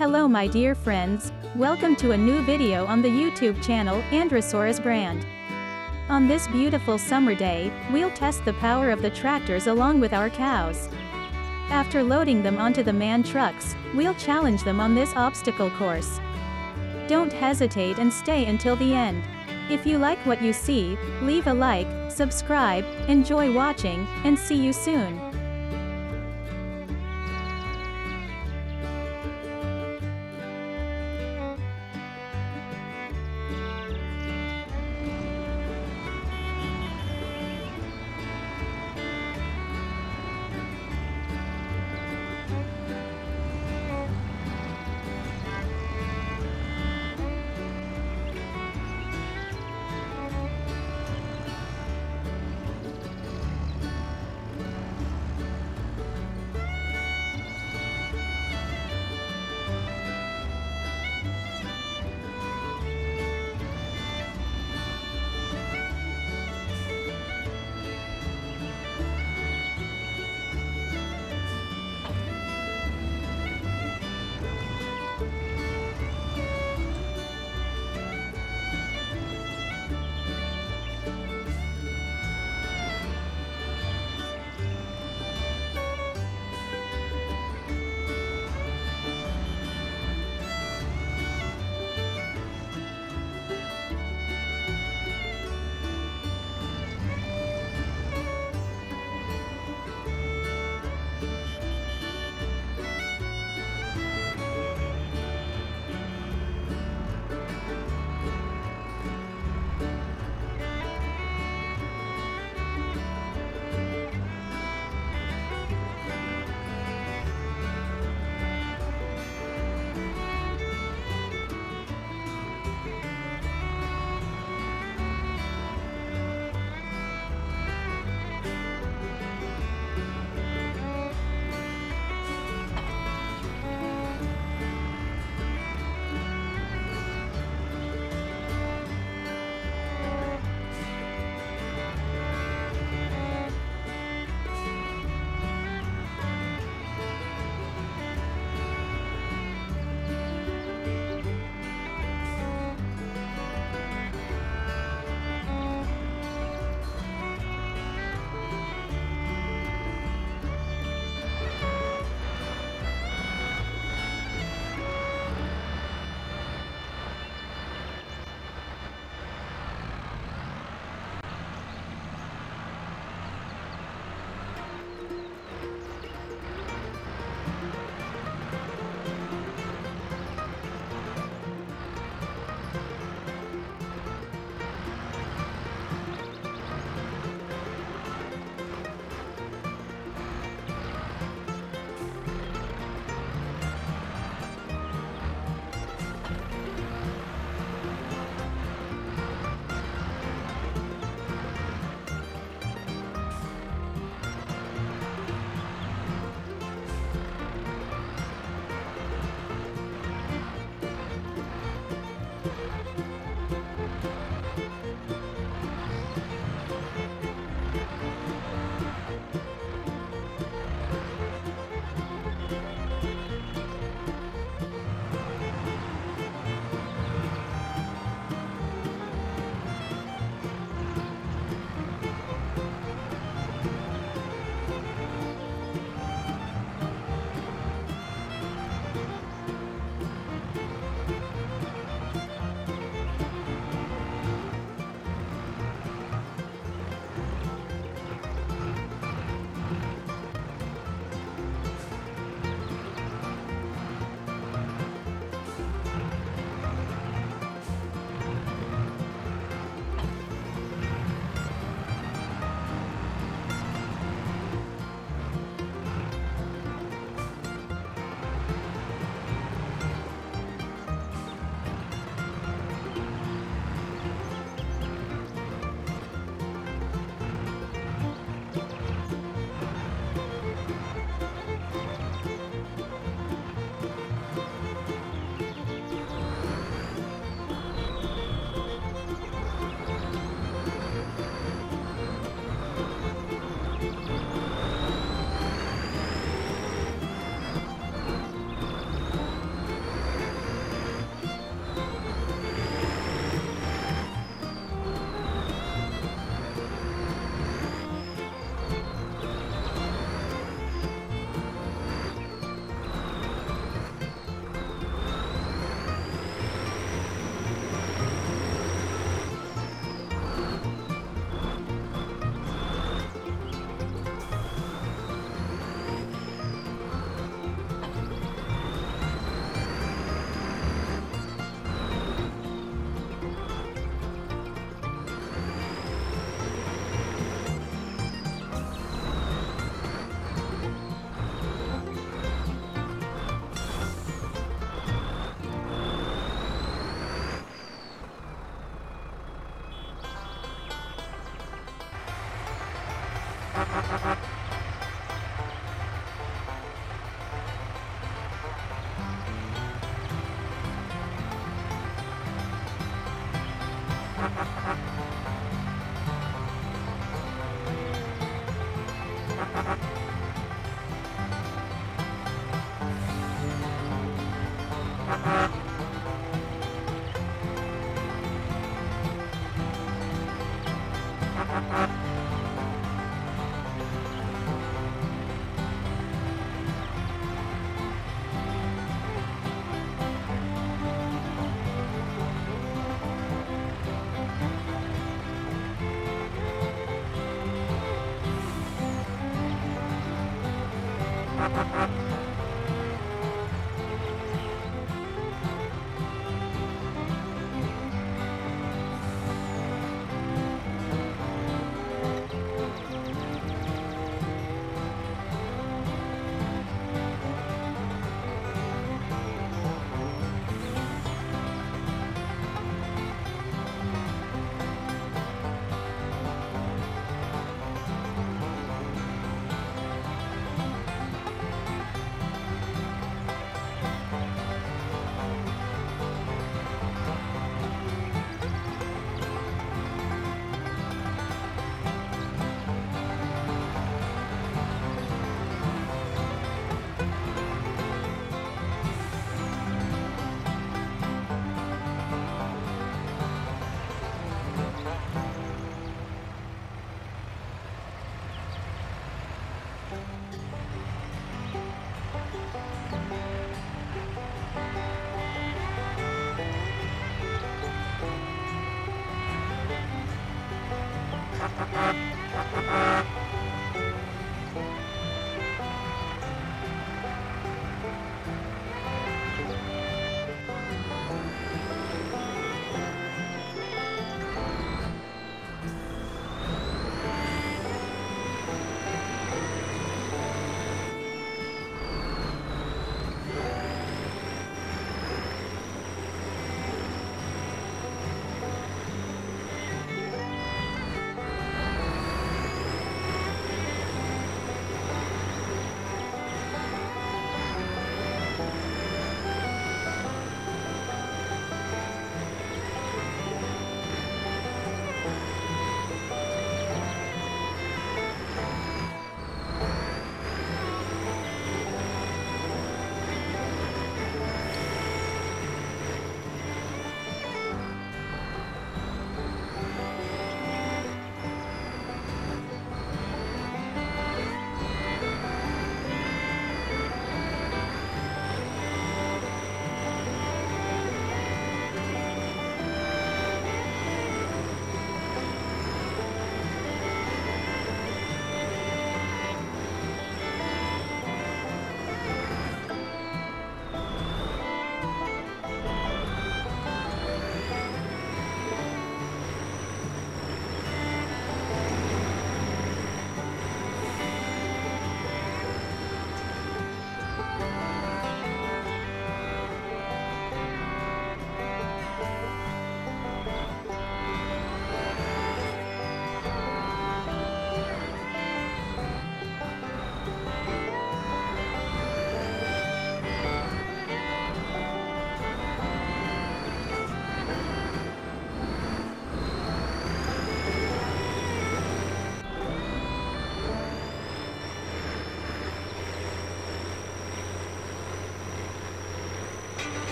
Hello my dear friends, welcome to a new video on the YouTube channel Androsaurus brand. On this beautiful summer day, we'll test the power of the tractors along with our cows. After loading them onto the MAN trucks, we'll challenge them on this obstacle course. Don't hesitate and stay until the end. If you like what you see, leave a like, subscribe, enjoy watching, and see you soon. Ha ha ha.